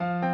Thank you.